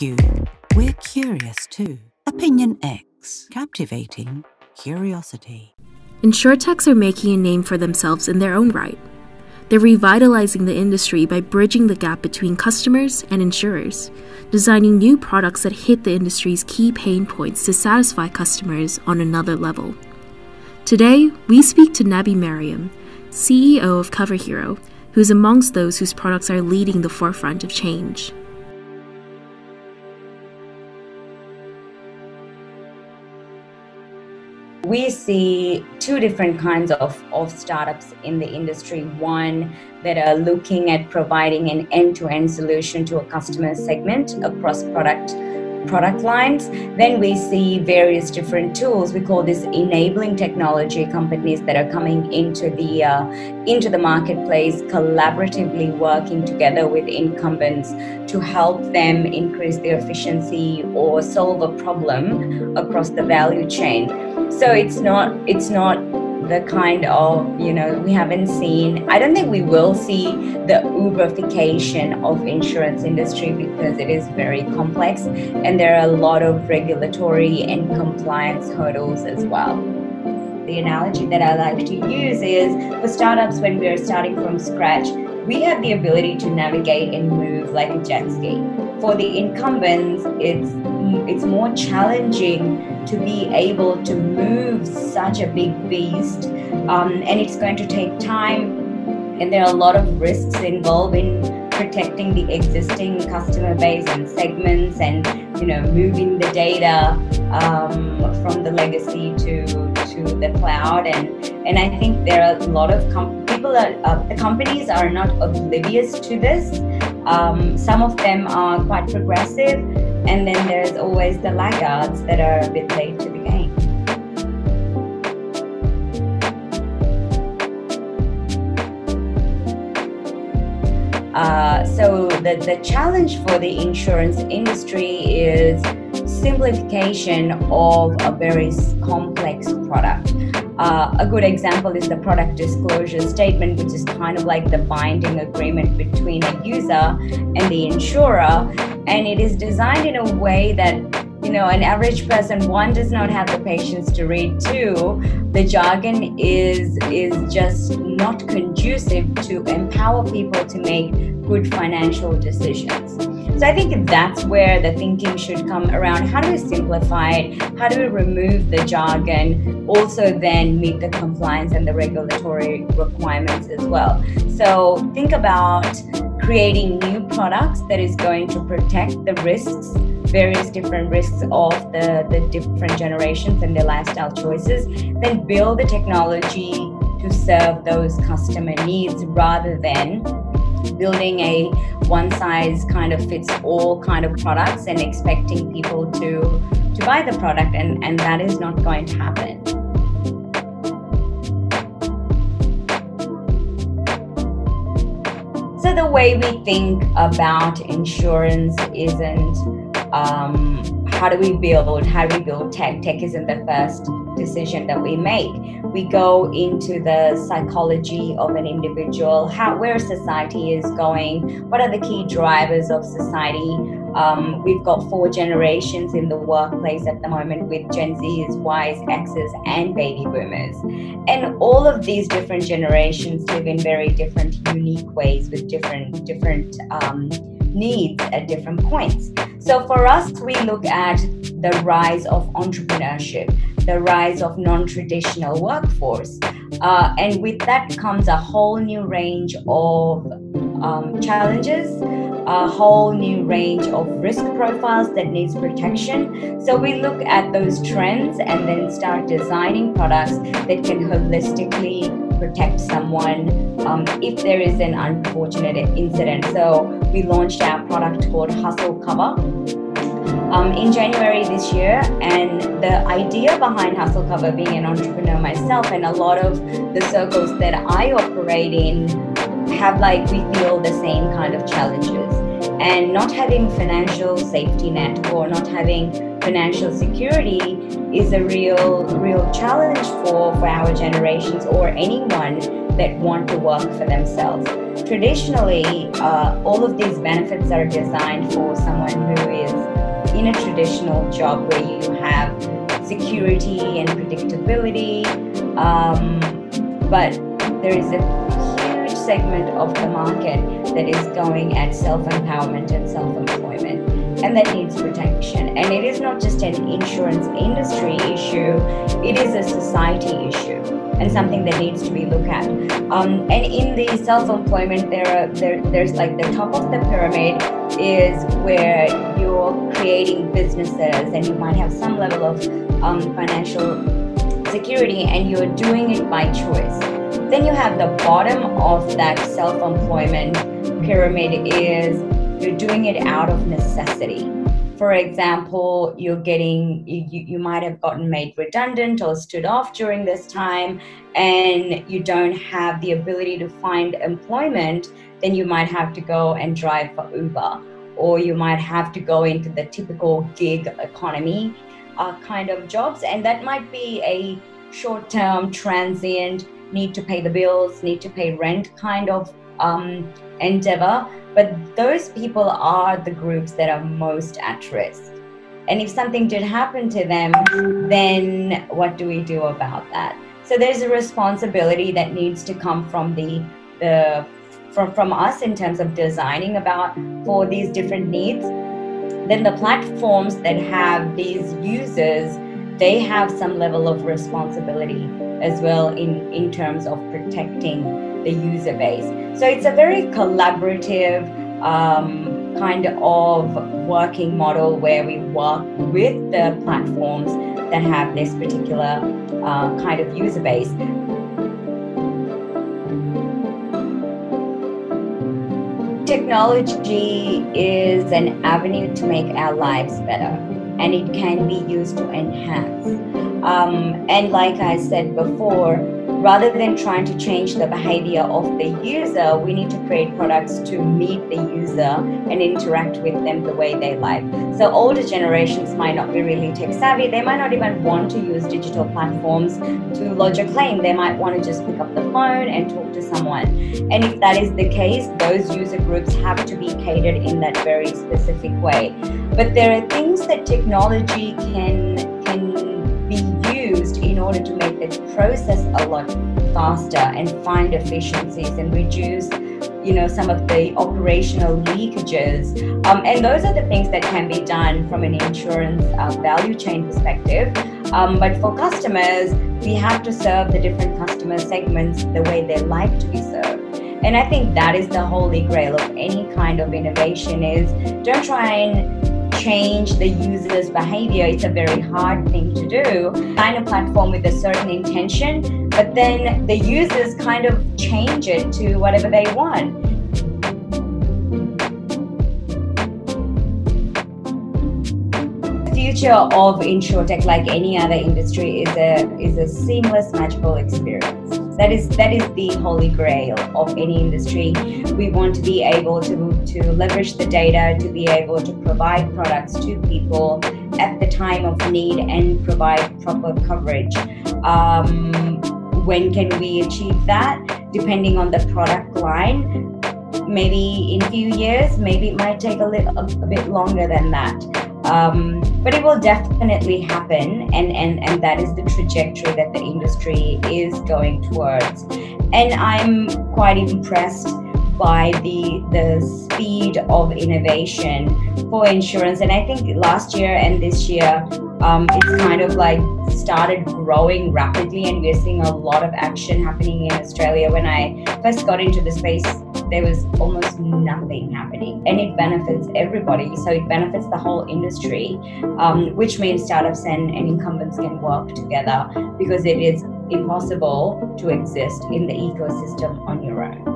We're curious too. Opinion X, captivating curiosity. Insurtechs are making a name for themselves in their own right. They're revitalizing the industry by bridging the gap between customers and insurers, designing new products that hit the industry's key pain points to satisfy customers on another level. Today, we speak to Naby Mariyam, CEO of Coverhero, who's amongst those whose products are leading the forefront of change. We see two different kinds of, of startups in the industry. One that are looking at providing an end-to-end solution to a customer segment across product product lines. Then we see various different tools. We call this enabling technology companies that are coming into the uh, into the marketplace, collaboratively working together with incumbents to help them increase their efficiency or solve a problem across the value chain. So it's not it's not the kind of you know we haven't seen i don't think we will see the uberification of insurance industry because it is very complex and there are a lot of regulatory and compliance hurdles as well. The analogy that i like to use is for startups when we're starting from scratch we have the ability to navigate and move like a jet ski. For the incumbents it's it's more challenging to be able to move such a big beast um, and it's going to take time and there are a lot of risks involved in protecting the existing customer base and segments and you know moving the data um, from the legacy to to the cloud. And and I think there are a lot of com- people are uh, the companies are not oblivious to this. Um, some of them are quite progressive. And then there's always the laggards that are a bit late to the game. Uh, so the, the challenge for the insurance industry is simplification of a very complex product. Uh, a good example is the product disclosure statement, which is kind of like the binding agreement between a user and the insurer. And it is designed in a way that you know an average person one does not have the patience to read two the jargon is is just not conducive to empower people to make good financial decisions so I think that's where the thinking should come around. How do we simplify it? How do we remove the jargon? Also, then meet the compliance and the regulatory requirements as well. So think about creating new products that is going to protect the risks various different risks of the, the different generations and their lifestyle choices, then build the technology to serve those customer needs rather than building a one size kind of fits all kind of products and expecting people to to buy the product and and that is not going to happen. So the way we think about insurance isn't um, how do we build how do we build tech tech isn't the first decision that we make. We go into the psychology of an individual, how where society is going, what are the key drivers of society. Um, we've got four generations in the workplace at the moment with Gen Zs, Ys, Xs, and baby boomers. And all of these different generations live in very different, unique ways with different, different um, needs at different points. So for us, we look at the rise of entrepreneurship the rise of non-traditional workforce. Uh, and with that comes a whole new range of um, challenges, a whole new range of risk profiles that needs protection. So we look at those trends and then start designing products that can holistically protect someone um, if there is an unfortunate incident. So we launched our product called Hustle Cover um, in January this year. And the idea behind Hustle Cover, being an entrepreneur myself, and a lot of the circles that I operate in have like we feel the same kind of challenges. And not having financial safety net or not having financial security is a real, real challenge for, for our generations or anyone that want to work for themselves. traditionally, uh, all of these benefits are designed for someone who is in a traditional job where you have security and predictability. Um, but there is a segment of the market that is going at self empowerment and self employment and that needs protection. And it is not just an insurance industry issue, it is a society issue and something that needs to be looked at. Um, and in the self-employment, there, are, there there's like the top of the pyramid is where you're creating businesses and you might have some level of um, financial security and you're doing it by choice. Then you have the bottom of that self-employment pyramid is you're doing it out of necessity. For example, you're getting, you, you might have gotten made redundant or stood off during this time, and you don't have the ability to find employment, then you might have to go and drive for Uber, or you might have to go into the typical gig economy uh, kind of jobs, and that might be a short term, transient, need to pay the bills, need to pay rent kind of um, endeavor. But those people are the groups that are most at risk. And if something did happen to them, then what do we do about that? So there's a responsibility that needs to come from the the from, from us in terms of designing about for these different needs. Then the platforms that have these users, they have some level of responsibility as well in, in terms of protecting the user base. So it's a very collaborative um, kind of working model where we work with the platforms that have this particular uh, kind of user base. Technology is an avenue to make our lives better and it can be used to enhance. Um, and like I said before, rather than trying to change the behavior of the user, we need to create products to meet the user and interact with them the way they like. So older generations might not be really tech savvy. They might not even want to use digital platforms to lodge a claim. They might want to just pick up the phone and talk to someone. And if that is the case, those user groups have to be catered in that very specific way. But there are things that technology can to make the process a lot faster and find efficiencies and reduce you know some of the operational leakages. Um, and those are the things that can be done from an insurance uh, value chain perspective. Um, but for customers we have to serve the different customer segments the way they like to be served. And i think that is the holy grail of any kind of innovation is don't try and change the user's behavior, it's a very hard thing to do. Find a platform with a certain intention, but then the users kind of change it to whatever they want. The future of insurtech, like any other industry, is a is a seamless, magical experience. That is that is the holy grail of any industry. We want to be able to, to leverage the data to be able to provide products to people at the time of need and provide proper coverage. Um, when can we achieve that? Depending on the product line, maybe in a few years, maybe it might take a little a, a bit longer than that. Um, but it will definitely happen, and, and, and that is the trajectory that the industry is going towards. And I'm quite impressed by the the speed of innovation for insurance. And I think last year and this year, um, it's kind of like started growing rapidly, and we're seeing a lot of action happening in Australia. When I first got into the space there was almost nothing happening. And it benefits everybody. So it benefits the whole industry um, which means startups and, and incumbents can work together because it is impossible to exist in the ecosystem on your own